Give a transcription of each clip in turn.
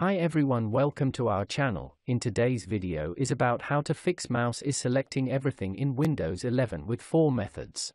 Hi everyone welcome to our channel. In today's video is about how to fix mouse is selecting everything in Windows 11 with four methods.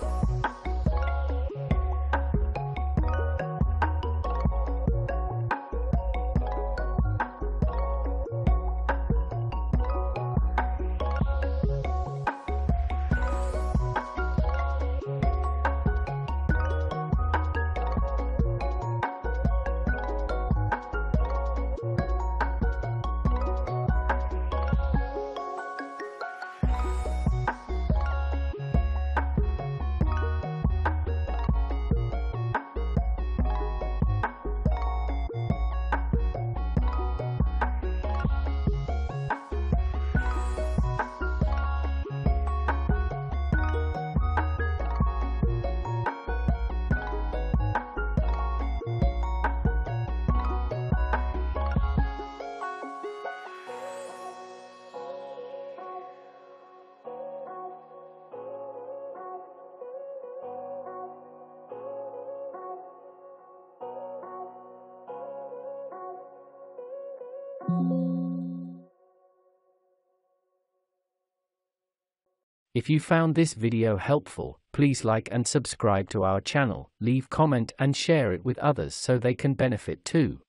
If you found this video helpful, please like and subscribe to our channel, leave comment and share it with others so they can benefit too.